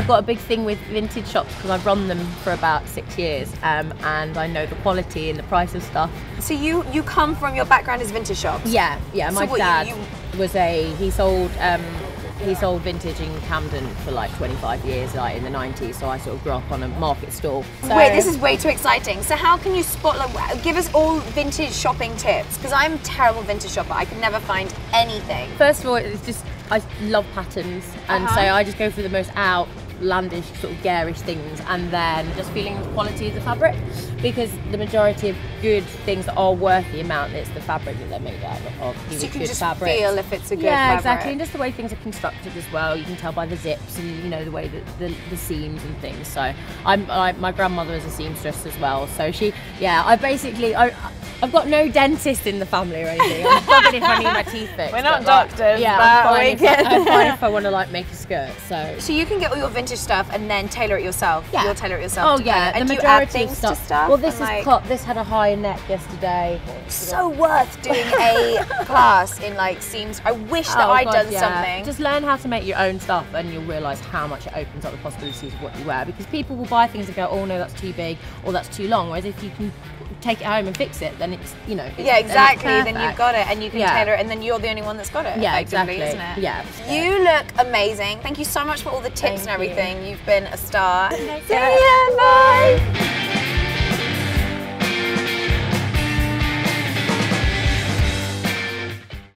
I've got a big thing with vintage shops because I've run them for about six years, um, and I know the quality and the price of stuff. So you you come from your background as vintage shops. Yeah, yeah. So My what, dad you- was a he sold um, he sold vintage in Camden for like 25 years, like in the 90s. So I sort of grew up on a market stall. So, Wait, this is way too exciting. So how can you spot? Like, give us all vintage shopping tips because I'm a terrible vintage shopper. I could never find anything. First of all, it's just I love patterns, and so Uh-huh. I just go for the most outlandish, sort of garish things, and then just feeling the quality of the fabric, because the majority of good things that are worth the amount, it's the fabric that they're made out of. So you can good just fabrics. feel if it's a good yeah, fabric. exactly, and just the way things are constructed as well. You can tell by the zips and you know the way that the, the seams and things. So I'm I, my grandmother is a seamstress as well. So she, yeah, I basically I. I've got no dentist in the family or anything. I'm fine if I need my teeth fixed. We're not but, like, doctors, Yeah, but I'm fine, we if, I- can- I'm fine if I want to like make a skirt. So So you can get all your vintage stuff and then tailor it yourself. Yeah. You'll tailor it yourself. Oh yeah, and the do you add things of stuff. to stuff. Well, this and, is like, cut. This had a higher neck yesterday. so worth doing a class in like seams. I wish that Oh, I'd God, done yeah. something. Just learn how to make your own stuff, and you'll realise how much it opens up the possibilities of what you wear. Because people will buy things and go, "Oh no, that's too big," or "That's too long." Whereas if you can take it home and fix it, then it's you know. it's- yeah, then exactly. Then you've got it, and you can Yeah. tailor it, and then you're the only one that's got it. Yeah, exactly. Isn't it? Yeah. You look amazing. Thank you so much for all the tips Thank and everything. You've been a star. See ya. Bye.